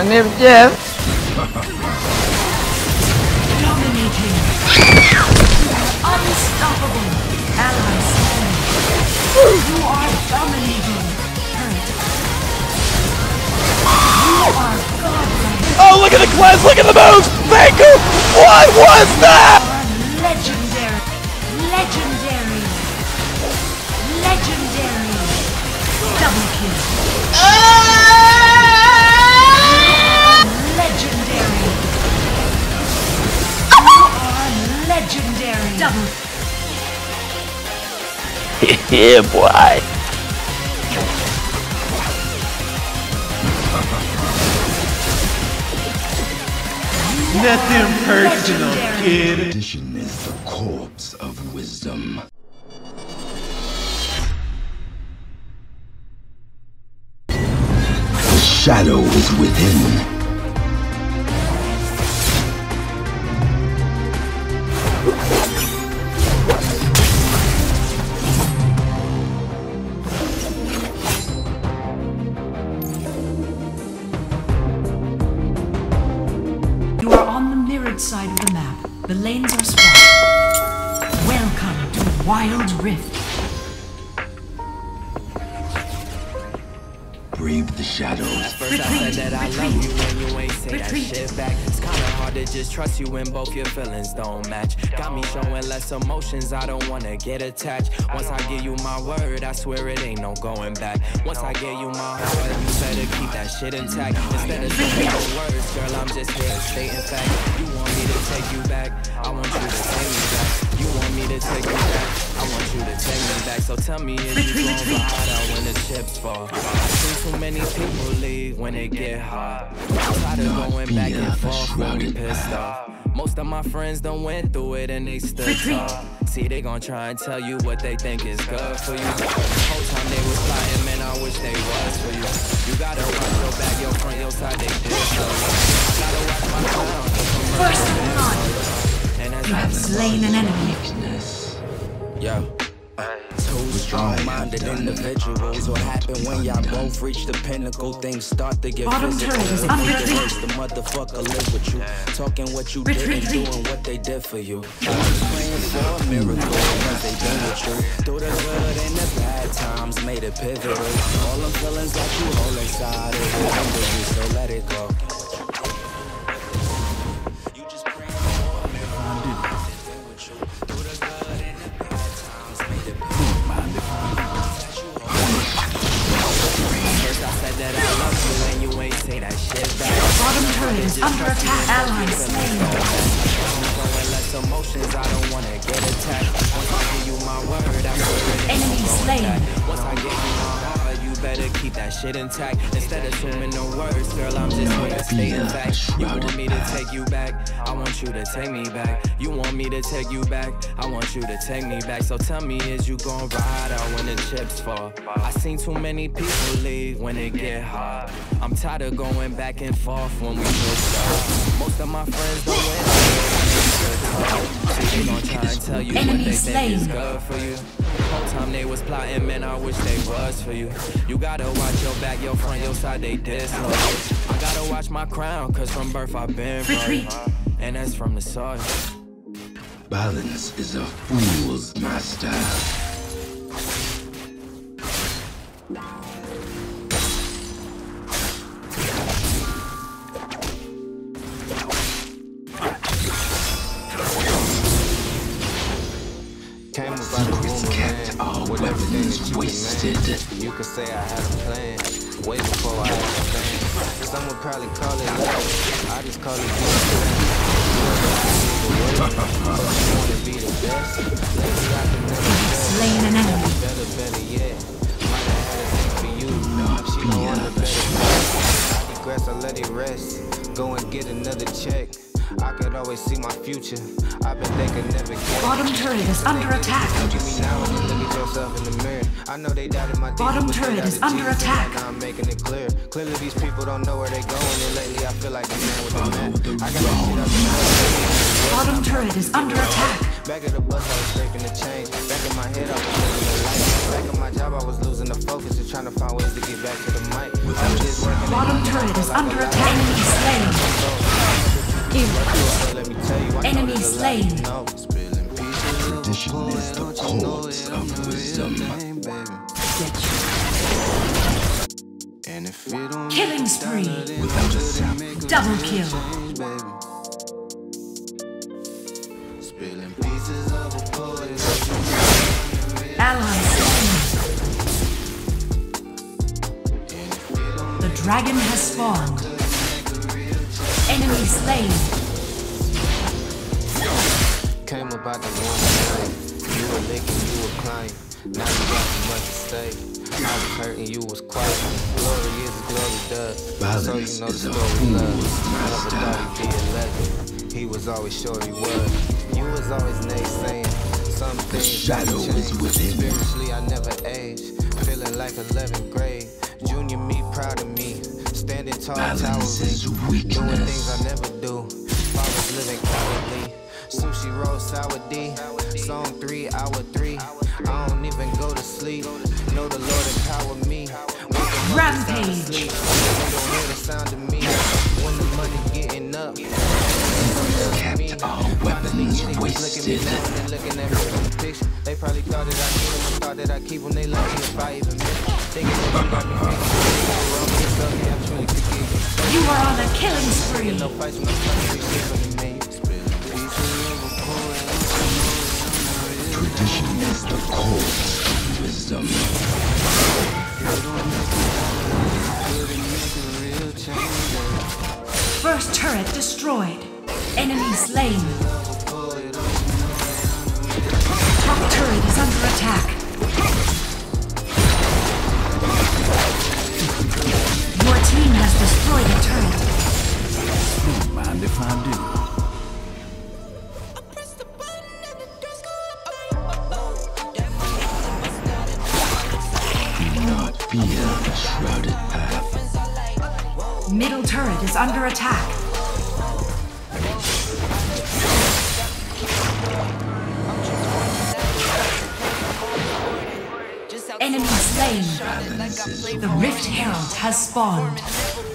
My name's Jeff. Dominating. Unstoppable. Ally. You are dominating. Turret. You are godlike. Oh, look at the glass! Look at the moves! Thank you! What was that? Legendary. Legendary. Legendary. Double kill. Legendary. Yeah, boy. Nothing personal, Legendary. kid. Tradition is the corpse of wisdom. The shadow is within. Rift. Brave the shadows. First I said that I love you when you ain't say that shit back. It's kinda hard to just trust you when both your feelings don't match. Got me showing less emotions, I don't wanna get attached. Once I give you my word, I swear it ain't no going back. Once I give you my heart, you better keep that shit intact. Instead of saying no words, girl, I'm just here to state in fact. You want me to take you back, I want you to take me back. You want me to take you back, I want you to take me back. So tell me, is you gon' ride out when the chips fall? I've seen too many people leave when it get hard. I'm tired of going back and forth when we pissed off. Most of my friends done went through it and they stood tall. See, they gon' try and tell you what they think is good for you. The whole time they was plotting, man, I wish they was for you. You gotta watch your back, your front, your side, they did so. Gotta watch my crown. First blood. You have slain an enemy. Yo. Two strong-minded individuals. What happen when y'all both reach the pinnacle? Things start to get Bottom physical. turret is If under you attack. reverse, the motherfucker live with you. Talking what you did and doing what they did for you. I was praying for a miracle because they been with you. Through the good and the bad times, made it pivotal. All feelings that you hold inside is under you, so let it go. I swear it ain't Enemy slain. Better keep that shit intact. Instead of assuming no words, girl, I'm just to stay in fact. You want me to take you back, I want you to take me back. You want me to take you back, I want you to take me back. So tell me, is you gon' ride out when the chips fall? I seen too many people leave when it get hard. I'm tired of going back and forth when we push off. Most of my friends don't win. See, they gon' try and tell you what Enemy they think is slain. good for you. Whole time they was plotting, man, I wish they was for you. You gotta watch your back, your front, your side, they diss. I gotta watch my crown, cause from birth I've been Retreat. royal. And that's from the soil. Balance is a fool's master. You could say I had a plan, way before I had a plan. Some would probably call it love, I just call it discipline. You ever see the worst, but you wanna be the best. Lately I can never. Slain an enemy. Better, better yet, might have had a thing for you. She don't want a better best. I digress, I let it rest. Go and get another check. I could always see my future. I've been thinking never get. Bottom turret is under attack. Look at me now look at yourself in the mirror. I know they doubted my Bottom turret is under Jesus, attack. Now I'm making it clear. Clearly these people don't know where they going, and lately I feel like the man with the man. I got shit up in my Bottom turret is under attack. Back of the bus, I was scraping the chain. Back of my head, I was looking the light. Back at my job, I was losing the focus and trying to find ways to get back to the mic. I was just working Bottom turret is under attack. Enemy slain. So let me tell you, I know Enemy there's a lot you slain. know. Spilling pieces of Tradition is the poet, don't you know courts it? of I'm the real wisdom. thing, baby. And if it don't Killing spree. Without a it sap. make a Double kill. change. Spilling pieces of a poet, Ally. The dragon has spawned. Enemy slain. Came about the one night. You were licking, you were crying. Now you got too much to say. I was hurting, you was quiet. Glory is glory does. So Balance you know the is a story love. never thought he'd be a legend. He was always sure he was. You was always naysaying. Some shadow is within. Spiritually, I never age. Feeling like 11th grade. Junior me, proud of me. Standing tall, Balance towering. is Doing things I never do. Fathers living cowardly. Sushi roll sour D. Song three, hour three. I don't even go to sleep. Know the Lord empower me. Rampage. sound asleep. They don't hear the sound of me. When the money getting up. Kept our weapons wasted. Looking at me from the picture. They probably thought that I need them. Thought that I keep them. They love me if I even miss. Thinking that you got me fixed. Wrong, it's okay. I truly forgive you. Are on a killing spree. No fights when I'm trying to be different than me. Spilling pieces of a poet. Tradition is the courts of wisdom. First turret destroyed. Enemy slain. Top turret is under attack. Team has destroyed a turret. Mind if I do? Do not fear the shrouded path. Middle turret is under attack. Enemy slain. The Rift Herald has spawned.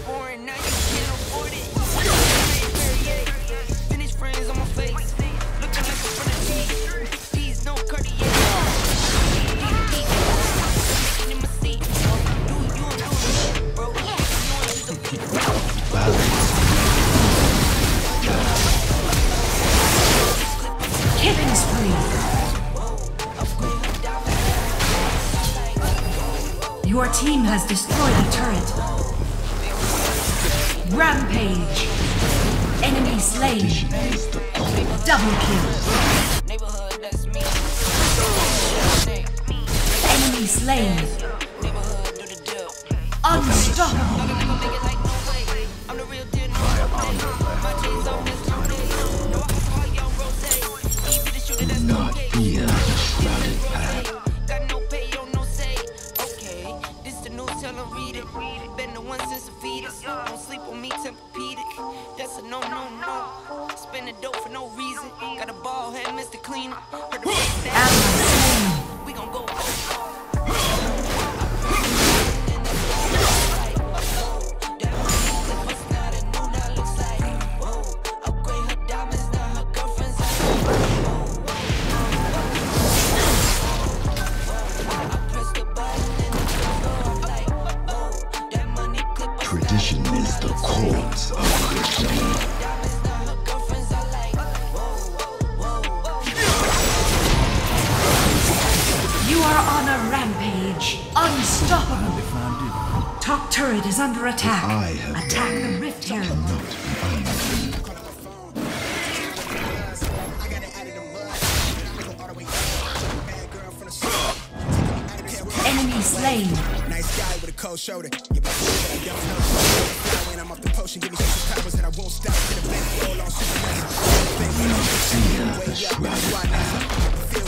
Team has destroyed a turret. Rampage. Enemy slain. The. Double kill. Enemy slain. Unstoppable. Top turret is under attack. I have Attack the done Rift Herald. cannot be undone. Enemy slain. Nice guy with a cold shoulder. You better say that I don't know. When I'm off the potion, give me some powers that I won't stop. Get a big roll on Superman. Fear the shrouded.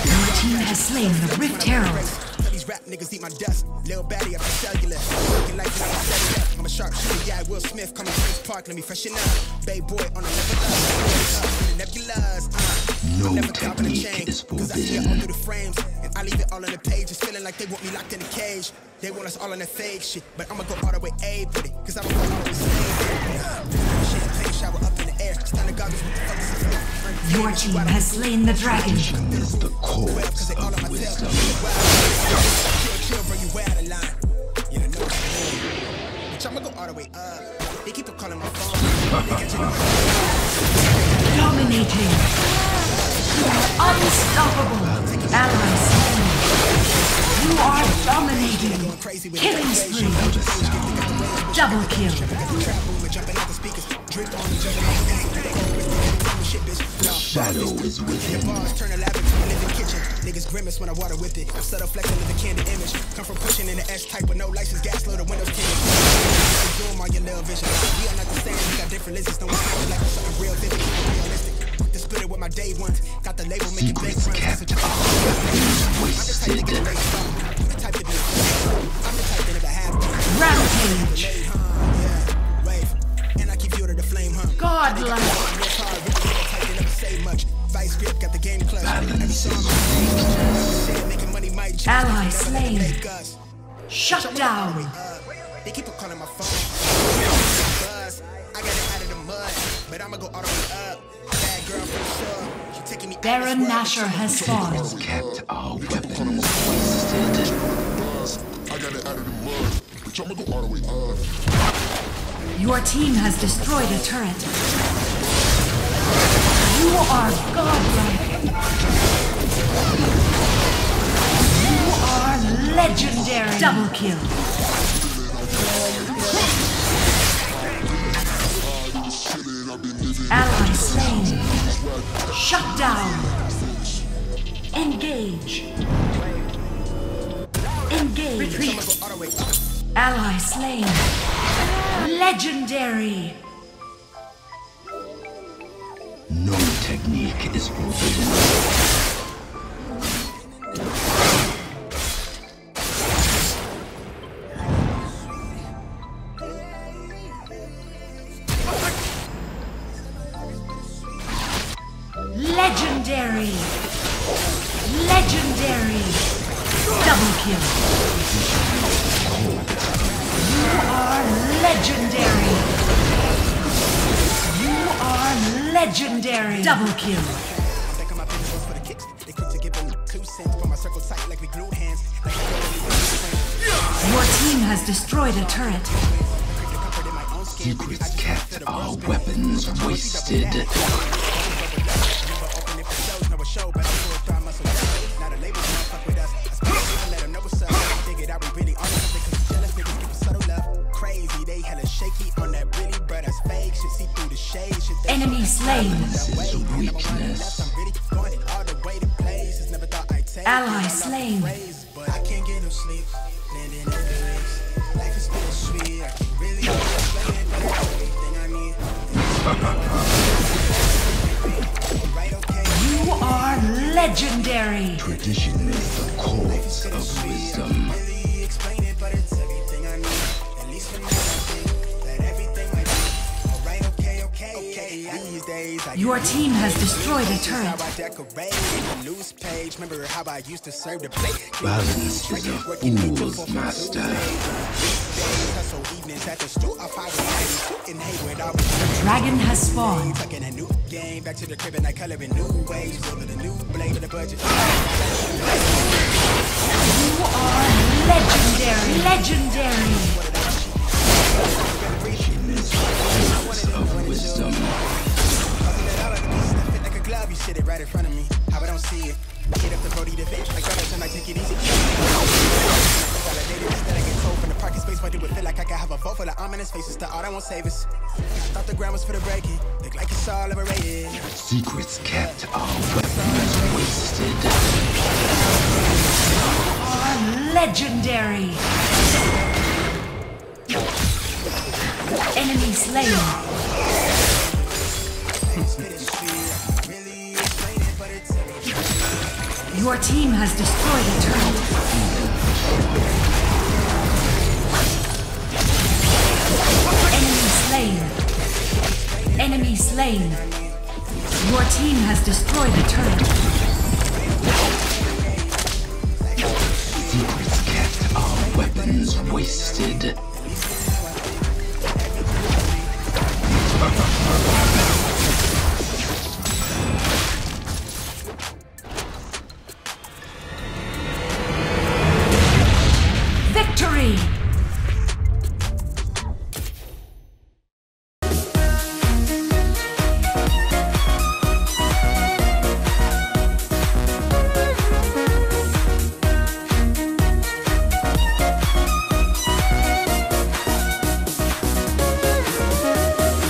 Your team has slain the Rift Herald. Rap niggas eat my dust. Lil Batty up in cellular. Looking like I'm cellular. I'm a sharp shooter, yeah, Will Smith. Coming Prince Park, let me freshen up. Bay boy on the level up. Nebulas, uh. No I'm never copping a chain. Cause I see it all through the frames. And I leave it all on the pages. Feeling like they want me locked in a cage. They want us all in that fake shit. But I'ma go all the way A with it. Cause I don't want all the same. Champagne shower up in the air. Stunning goggles, what the fuck is this? Your team has slain the dragon. is the corpse of wisdom. Chill, chill, bring you out of line. You know what I'm. Bitch, I'ma go all the way up. They keep calling my phone. They catching on. Dominating. Unstoppable. Allies. You are dominating. Killing spree. Double kill. Shit, bitch. No. Shadow is within. Bars turn a lab into a living kitchen. Niggas grimace when I water with it. I'm subtle flexing with a candid image. Come from pushing in the S type with no license, gas load, the windows tinted. Zoom on your little vision. We are not the same, we got different lenses. Don't we like something real vivid, realistic. The split it with my day ones. Got the label making big Secrets runs. kept That's what you- I'm the type to wasted. get raised up. You the type to be I'm the type to nigga have to. Rampage. Huh? Yeah, wave. And I keep fuel to the flame, huh? Godlike. Work say much. Vice grip, got the game clutch. Every song making money might. Ally slain. them. Shut down. up. They keep on calling my phone. I got it out of the mud, but I'ma go all the way up. Bad girl for sure. She taking me Baron this Nashor has spawned. Kept our weapons. I got it out of the mud. Bitch, I'ma go all the way up. Your team has destroyed a turret. You are godlike. You are legendary. Double kill. Ally slain. Shut down. Engage. Engage. Retreat. Ally slain. Legendary. Is forbidden. That's destroyed a turret. Secrets kept shade. Shit, they Enemy slain. Weakness. I'm really going all the way to places. Never thought I'd take Ally slain. Get no sleep. Landing in the race. Life is bittersweet. I can really explain it, but it's everything I need. You are legendary. Tradition is the corpse of wisdom. Your team has destroyed a how turret. I decorate the page. Remember how I used to serve the plate. Balance is a fool's master. Hustle evenings at the stool. Off highway 92 in Hayward. I was Dragon has spawned. tucking a new game. Back to the crib and I color in new ways. Building a new blade with a budget. You are legendary. Legendary. Of wisdom. Fit like a glove, you sit it right in front of me. How I don't see it. Get up the Brody the bitch, like brothers and I take it easy. Validated instead I get told from the parking space. Why do it feel like I can have a vote full of ominous faces? The art I won't save us. Thought the ground was for the breaking. Look like it's all liberated. Secrets kept our weapons wasted. Are legendary. Enemy slain. Your team has destroyed a turret. Enemy slain. Enemy slain. Your team has destroyed a turret. Secrets kept are weapons wasted.